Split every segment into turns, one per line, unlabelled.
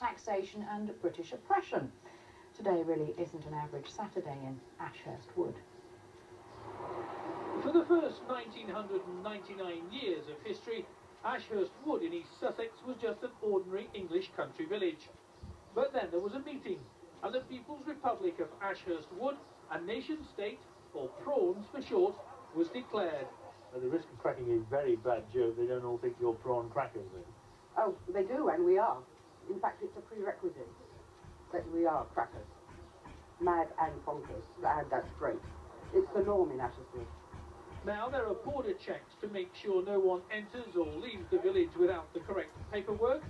taxation and British oppression. Today really isn't an average Saturday in Ashurst Wood.
For the first 1999 years of history, Ashurst Wood in East Sussex was just an ordinary English country village. But then there was a meeting, and the People's Republic of Ashurst Wood, a nation state, or prawns for short, was declared.
At the risk of cracking a very bad joke, they don't all think you're prawn crackers then.
Oh, they do, and we are. In fact, it's a prerequisite that we are crackers. Mad and bonkers, and that's great. It's the norm in Ashurst.
Now there are border checks to make sure no one enters or leaves the village without the correct paperwork.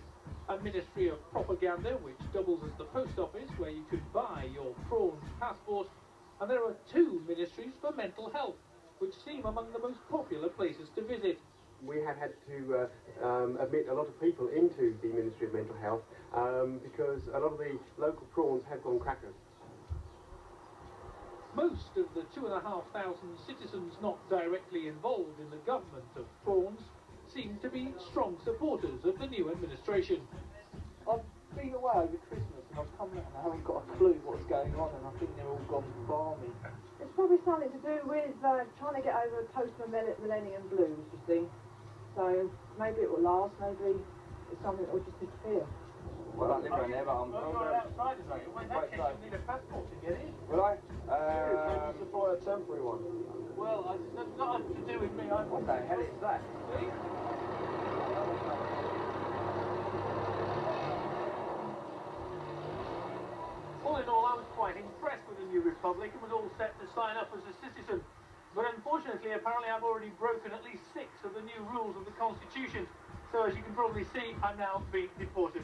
A Ministry of Propaganda, which doubles as the post office, where you could buy your prawns passport. And there are two ministries for mental health, which seem among the most popular places to visit.
We have had to uh, um, admit a lot of people into the Ministry of Mental Health um, because a lot of the local prawns have gone crackers.
Most of the two and a half thousand citizens not directly involved in the government of prawns seem to be strong supporters of the new administration.
I've been away over Christmas and I've come back and I haven't got a clue what's going on and I think they're all gone balmy.
It's probably something to do with uh, trying to get over post-millennium blues, you see. So maybe it will last, maybe it's something that will just disappear.
Well, I live around there, but I'm...
Oh, you're outside, is that? Well, in that case, you need a passport to get in.
Will I?
Um,
Um,
supply a temporary one.
Well, it's not, not to do with me. I'm
what the hell is that?
See? All in all, I was quite impressed with the new republic and was all set to sign up as a citizen. Apparently I've already broken at least six of the new rules of the Constitution. So as you can probably see, I'm now being deported.